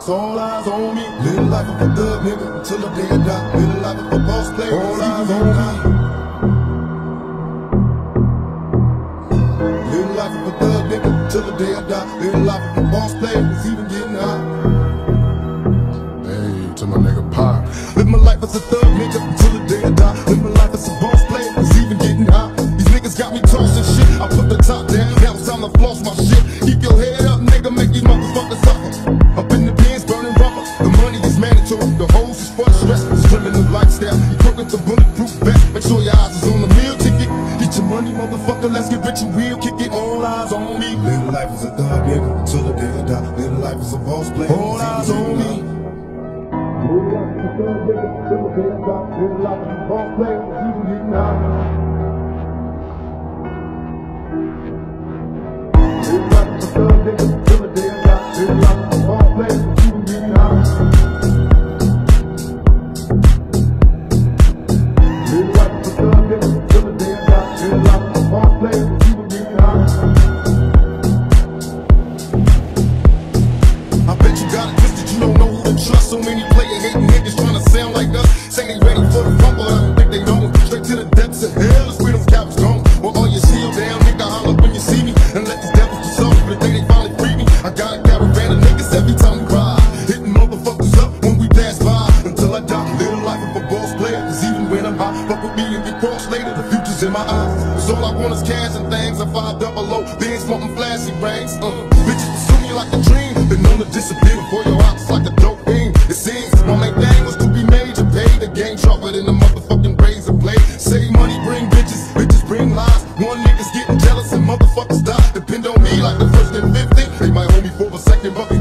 It's all eyes on me. Live life of a thug nigga until the day I die. Live life of a boss player. All eyes on me. Live life of a thug nigga until the day I die. Live life of a boss player. It's even getting high. Hey, to my nigga Pop. Live my life as a thug nigga until the day I die. Live my life as a boss player. It's even getting high. These niggas got me tossing The for the stress. It's criminal lifestyle. You crook with the bulletproof vest. Make sure your eyes is on the meal ticket. Get your money, motherfucker. Let's get rich and real. Kick it. All eyes on me. Live life as a thug nigga until the day I die. Live life as a boss player. All eyes on me. Live life as a thug nigga until the day I die. Live life as a boss player. Even getting high. Live life as a thug nigga So many player hating niggas trying to sound like us. Say they ready for the rumble, I don't think they know. Straight to the depths of hell is where them cowards gone. With all your shield down, nigga, holler when you see me. And let the devil yourself for the day they finally free me. I got a caravan of niggas every time we ride. Hitting motherfuckers up when we pass by. Until I die, Live a life of a boss player. Cause even when I'm high, fuck with me and get crossed later. The future's in my eyes. Cause all I want is cash and things. I five double low, being smoking flashy rings. Uh, bitches pursue me like a dream. Been known the disappear. game sharper than the motherfucking razor blade. Save money, bring bitches, bitches bring lies. One nigga's getting jealous and motherfuckers die. Depend on me like the first and 50. They might hold me for a second, but